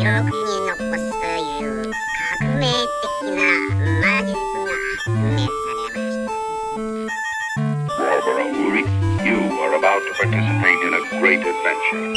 記録に残すという革命的な魔術が発明されました Barbara Uri, you are about to participate in a great adventure.